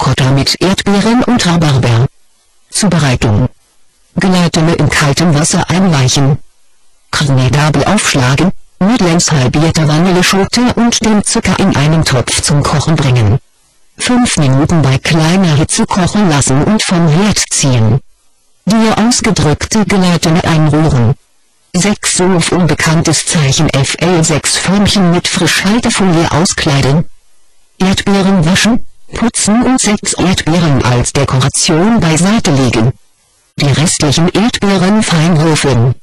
Ricotta mit Erdbeeren und Rhabarber. Zubereitung. Gelatine in kaltem Wasser einweichen. Carnedabel aufschlagen, Nudelns halbierte Vanilleschote und den Zucker in einen Topf zum Kochen bringen. 5 Minuten bei kleiner Hitze kochen lassen und vom Herd ziehen. Die ausgedrückte Gelatine einrühren. 6 so auf unbekanntes Zeichen FL6 Förmchen mit Frischhaltefolie auskleiden. Erdbeeren waschen, putzen und 6 Erdbeeren als Dekoration beiseite legen. Die restlichen Erdbeeren fein würfeln.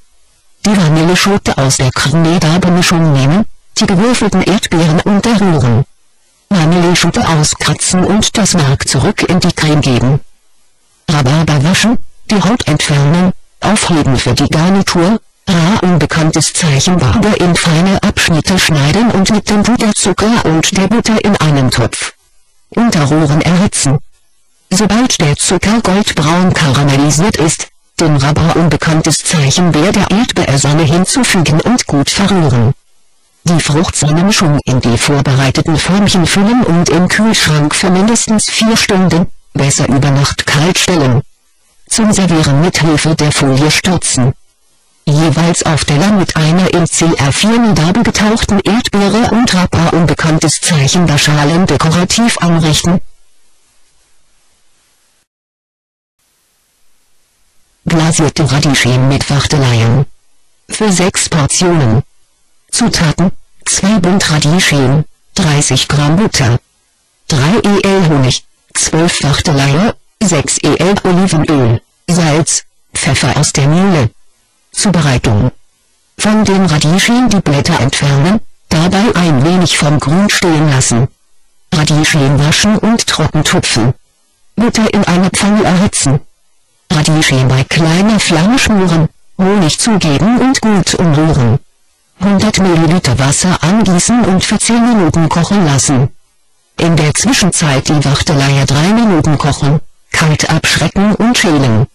Die Vanilleschote aus der Carnedabel-Mischung nehmen, die gewürfelten Erdbeeren unterrühren. Vanilleschote auskratzen und das Mark zurück in die Creme geben. Rhabarber waschen, die Haut entfernen, aufheben für die Garnitur, Ra unbekanntes Zeichen Barber in feine Abschnitte schneiden und mit dem Puderzucker und der Butter in einen Topf. Unterrühren erhitzen. Sobald der Zucker goldbraun karamellisiert ist, den Rhabarber unbekanntes Zeichen Bär der Erdbeersonne hinzufügen und gut verrühren. Die Fruchtsonnenmischung in die vorbereiteten Förmchen füllen und im Kühlschrank für mindestens 4 Stunden, besser über Nacht kalt stellen. Zum Servieren mit Hilfe der Folie stürzen. Jeweils auf Teller mit einer in CR4-Nidabel getauchten Erdbeere und Rhabarber unbekanntes Zeichen der Schalen dekorativ anrichten. Glasierte Radieschen mit Wachteleien. Für 6 Portionen. Zutaten, 2 Bund Radieschen, 30 Gramm Butter, 3 el Honig, 12 Wachteleier, 6 el Olivenöl, Salz, Pfeffer aus der Mühle. Zubereitung. Von den Radieschen die Blätter entfernen, dabei ein wenig vom Grün stehen lassen. Radieschen waschen und trocken tupfen. Butter in eine Pfanne erhitzen. Radieschen bei kleiner Flamme schmuren, Honig zugeben und gut umrühren. 100 ml Wasser angießen und für 10 Minuten kochen lassen. In der Zwischenzeit die Wachteleier 3 Minuten kochen, kalt abschrecken und schälen.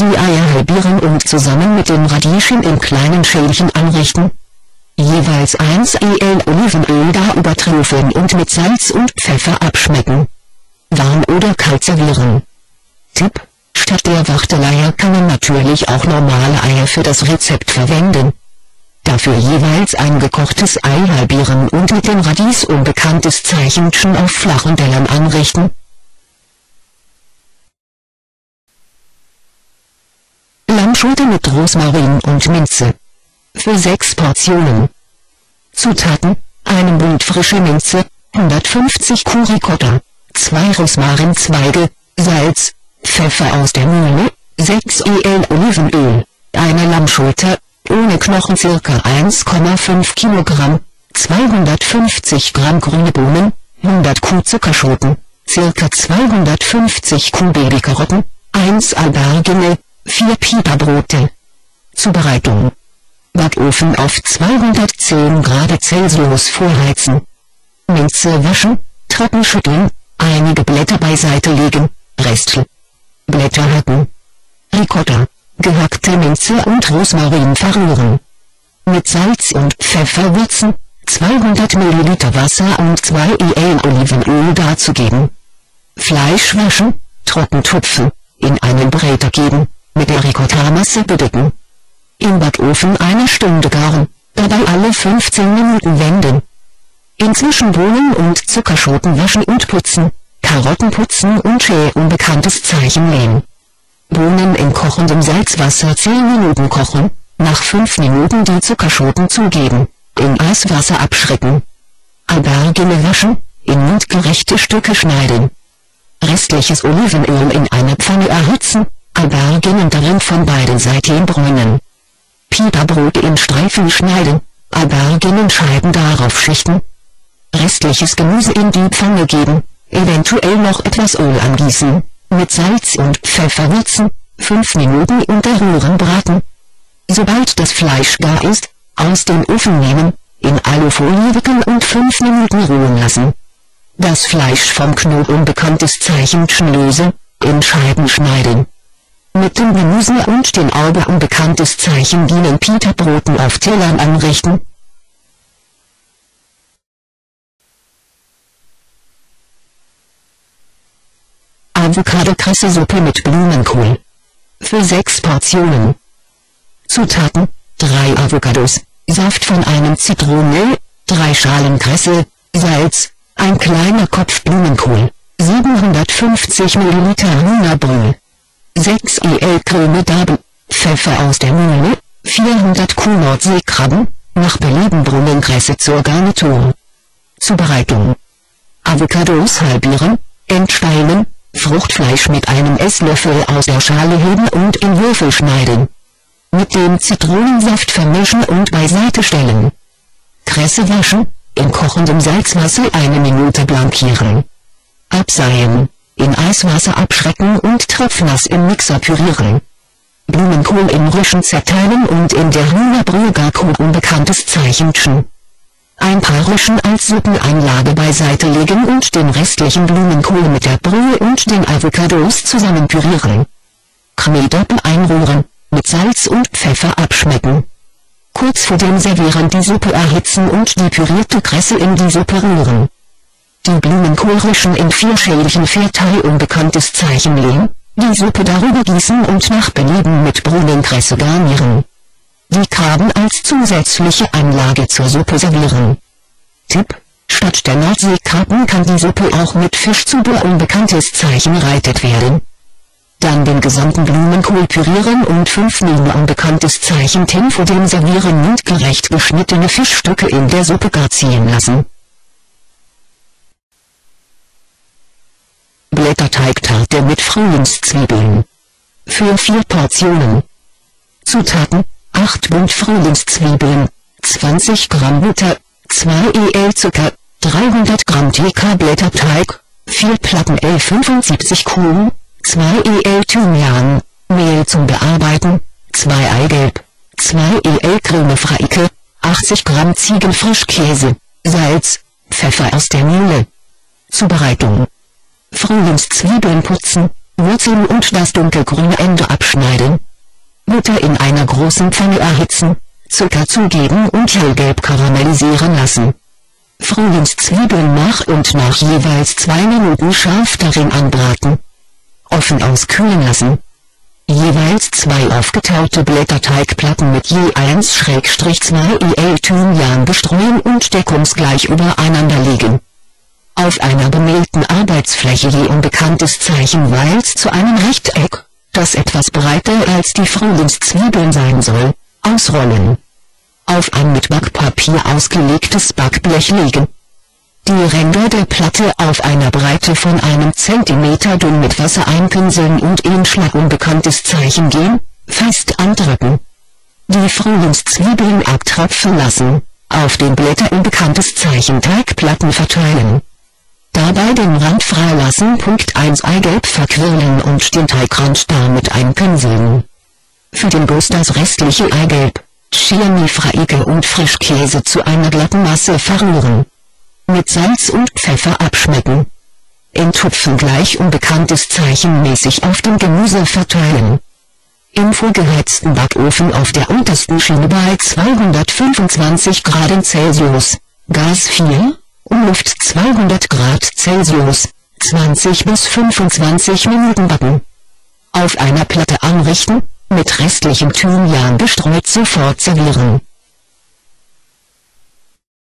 Die Eier halbieren und zusammen mit den Radieschen in kleinen Schälchen anrichten. Jeweils 1 el Olivenöl darüber trüffeln und mit Salz und Pfeffer abschmecken. Warm oder kalt servieren. Tipp, statt der Wachteleier kann man natürlich auch normale Eier für das Rezept verwenden. Dafür jeweils ein gekochtes Ei halbieren und mit dem Radies unbekanntes Zeichenchen auf flachen Tellern anrichten. Lammschote mit Rosmarin und Minze. Für 6 Portionen. Zutaten, einen Bund frische Minze, 150 Currycotta, 2 Rosmarinzweige, Salz, Pfeffer aus der Mühle, 6 el Olivenöl, eine Lammschote, ohne Knochen ca. 1,5 kg, 250 Gramm grüne Bohnen, 100 Kuh Zuckerschoten, ca. 250 Kuh Babykarotten, 1 Albergine, 4 Pieperbrote. Zubereitung. Backofen auf 210 Grad Celsius vorheizen. Minze waschen, trocken schütteln, einige Blätter beiseite legen, Restel. Blätter hacken. Ricotta, gehackte Minze und Rosmarin verrühren. Mit Salz und Pfeffer würzen, 200 ml Wasser und 2 el Olivenöl dazugeben. Fleisch waschen, trocken tupfen, in einen Bräter geben, mit der Ricotta-Masse bedecken. Im Backofen eine Stunde garen, dabei alle 15 Minuten wenden. Inzwischen Bohnen und Zuckerschoten waschen und putzen, Karotten putzen und Schäl unbekanntes Zeichen lehnen. Bohnen in kochendem Salzwasser 10 Minuten kochen, nach 5 Minuten die Zuckerschoten zugeben, in Eiswasser abschrecken. Albergine waschen, in mundgerechte Stücke schneiden. Restliches Olivenöl in einer Pfanne erhitzen, Alberginen darin von beiden Seiten bräunen. Pieperbrot in Streifen schneiden, Alberginenscheiben darauf schichten. Restliches Gemüse in die Pfanne geben, eventuell noch etwas Öl angießen, mit Salz und Pfeffer würzen, 5 Minuten unter Rühren braten. Sobald das Fleisch gar ist, aus dem Ofen nehmen, in Alufolie wickeln und 5 Minuten ruhen lassen. Das Fleisch vom Knob unbekanntes Zeichenchen lösen, in Scheiben schneiden. Mit dem Gemüse und den Auge unbekanntes Zeichen dienen Peterbroten auf Tellern anrichten, Avocado-Kresse-Suppe mit Blumenkohl. Für 6 Portionen. Zutaten, 3 Avocados, Saft von einem Zitrone, 3 Schalen Kresse, Salz, ein kleiner Kopf Blumenkohl, 750 ml Hühnerbrühe, 6 el Creme d'Abe, Pfeffer aus der Mühle, 400 Kuh Nordseekrabben, nach Belieben Brunnenkresse zur Garnitur. Zubereitung Avocados halbieren, entsteinen, Fruchtfleisch mit einem Esslöffel aus der Schale heben und in Würfel schneiden. Mit dem Zitronensaft vermischen und beiseite stellen. Kresse waschen, in kochendem Salzwasser eine Minute blankieren. Abseihen, in Eiswasser abschrecken und tropfnass im Mixer pürieren. Blumenkohl in Rüschen zerteilen und in der Hühnerbrühe gar unbekanntes Zeichen. Ein paar Rüschen als Suppeneinlage beiseite legen und den restlichen Blumenkohl mit der Brühe und den Avocados zusammen pürieren. Kmedoppen einrühren, mit Salz und Pfeffer abschmecken. Kurz vor dem Servieren die Suppe erhitzen und die pürierte Kresse in die Suppe rühren. Die Blumenkohlrüschen in vierschäligen Vierteil unbekanntes Zeichen legen, die Suppe darüber gießen und nach Belieben mit Brunnenkresse garnieren. Die Krabben als zusätzliche Anlage zur Suppe servieren. Tipp, statt der Nordseekrabben kann die Suppe auch mit Fischzuber unbekanntes Zeichen reitet werden. Dann den gesamten Blumenkohl pürieren und 5 Minuten unbekanntes Zeichen Tin vor dem Servieren mundgerecht geschnittene Fischstücke in der Suppe gar ziehen lassen. Blätterteigtarte mit Frühlingszwiebeln. Für 4 Portionen. Zutaten 8 Bund Frühlingszwiebeln, 20 Gramm Butter, 2 el Zucker, 300 Gramm TK-Blätterteig, 4 Platten L75 Kuchen, 2 el Thymian, Mehl zum Bearbeiten, 2 Eigelb, 2 el Creme Freike, 80 Gramm Ziegenfrischkäse, Salz, Pfeffer aus der Mühle. Zubereitung Frühlingszwiebeln putzen, Wurzeln und das dunkelgrüne Ende abschneiden, Butter in einer großen Pfanne erhitzen, Zucker zugeben und hellgelb karamellisieren lassen. Frühlingszwiebeln nach und nach jeweils zwei Minuten scharf darin anbraten. Offen auskühlen lassen. Jeweils zwei aufgetaute Blätterteigplatten mit je 1-2 el Thymian bestreuen und deckungsgleich übereinander legen. Auf einer bemehlten Arbeitsfläche je unbekanntes Zeichen Weils zu einem Rechteck das etwas breiter als die Frühlingszwiebeln sein soll, ausrollen. Auf ein mit Backpapier ausgelegtes Backblech legen. Die Ränder der Platte auf einer Breite von einem Zentimeter dünn mit Wasser einpinseln und in Schlag unbekanntes Zeichen gehen, fest andrücken. Die Frühlingszwiebeln abtropfen lassen, auf den Blättern unbekanntes Zeichen Teigplatten verteilen. Dabei den Rand freilassen. Punkt 1 Eigelb verquirlen und den Teigrand damit einpinseln. Für den Guss das restliche Eigelb, Chili-Freige und Frischkäse zu einer glatten Masse verrühren. Mit Salz und Pfeffer abschmecken. In Tupfen gleich unbekanntes Zeichen mäßig auf dem Gemüse verteilen. Im vorgeheizten Backofen auf der untersten Schiene bei 225 Grad Celsius, Gas 4, Luft 200 Grad Celsius, 20 bis 25 Minuten backen. Auf einer Platte anrichten, mit restlichem Thymian bestreut sofort servieren.